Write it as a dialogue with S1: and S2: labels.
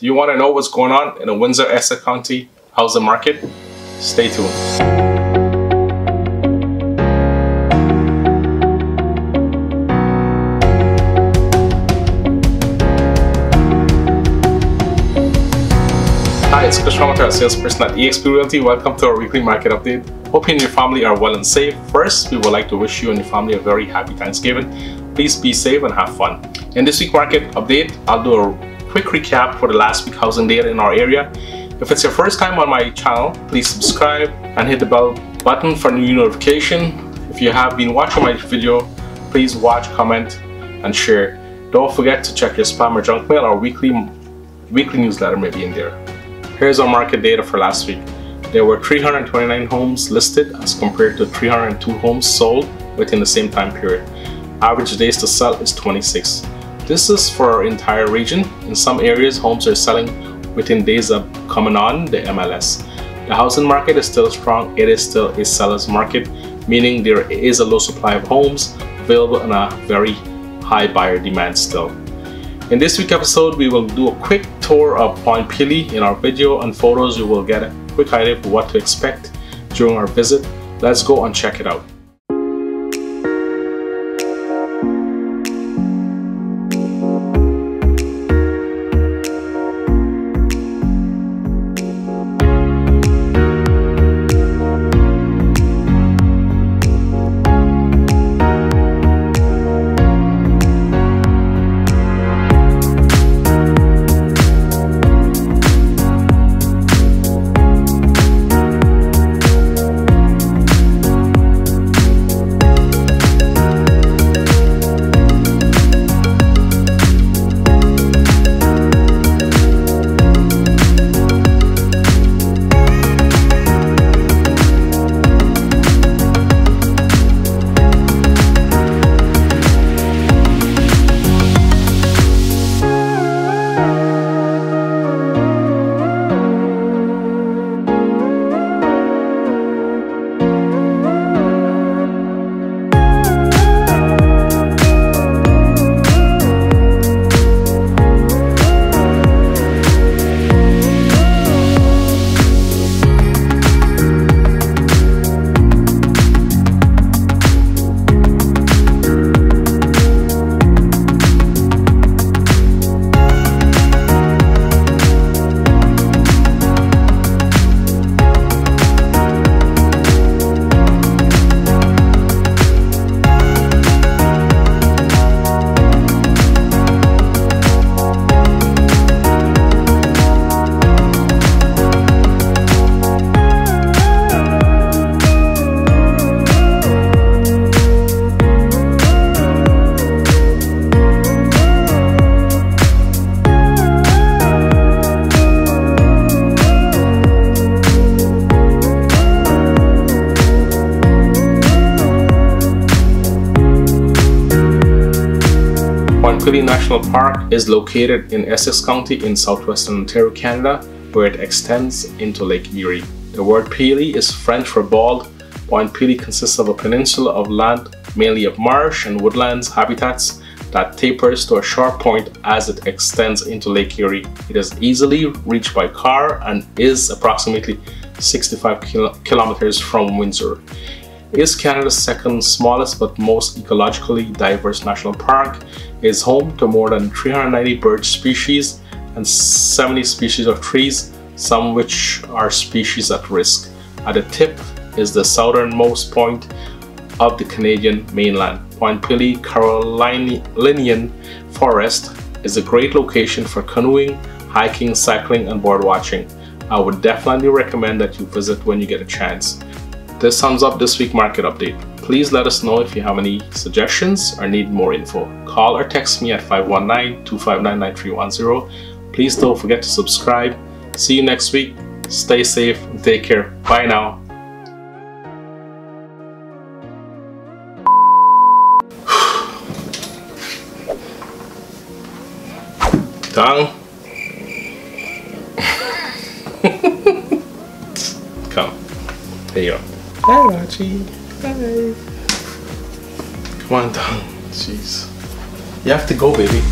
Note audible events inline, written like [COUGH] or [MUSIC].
S1: Do you want to know what's going on in the Windsor-Essex County housing market? Stay tuned. Hi, it's Kris Ramotar, salesperson at eXp Realty. Welcome to our weekly market update. Hope you and your family are well and safe. First, we would like to wish you and your family a very happy Thanksgiving. Please be safe and have fun. In this week market update, I'll do a quick recap for the last week housing data in our area. If it's your first time on my channel, please subscribe and hit the bell button for new notification. If you have been watching my video, please watch, comment, and share. Don't forget to check your spam or junk mail. Our weekly weekly newsletter may be in there. Here's our market data for last week. There were 329 homes listed as compared to 302 homes sold within the same time period. Average days to sell is 26. This is for our entire region. In some areas, homes are selling within days of coming on the MLS. The housing market is still strong. It is still a seller's market, meaning there is a low supply of homes available and a very high buyer demand still. In this week episode, we will do a quick tour of Point Pelee. In our video and photos, you will get a quick idea of what to expect during our visit. Let's go and check it out. Pelee National Park is located in Essex County in southwestern Ontario, Canada, where it extends into Lake Erie. The word Pelee is French for bald. Point Pelee consists of a peninsula of land, mainly of marsh and woodlands habitats, that tapers to a sharp point as it extends into Lake Erie. It is easily reached by car and is approximately 65 kil kilometers from Windsor is Canada's second smallest but most ecologically diverse national park. It is home to more than 390 bird species and 70 species of trees, some which are species at risk. At the tip is the southernmost point of the Canadian mainland. Point Pelee Carolinian Forest is a great location for canoeing, hiking, cycling, and bird watching. I would definitely recommend that you visit when you get a chance. This sums up this week market update. Please let us know if you have any suggestions or need more info. Call or text me at 519-259-9310. Please don't forget to subscribe. See you next week. Stay safe and take care. Bye now. [SIGHS] Tongue. [LAUGHS] Come. There you go. Hi, Rachi. Hi. Come on down. Jeez. You have to go, baby.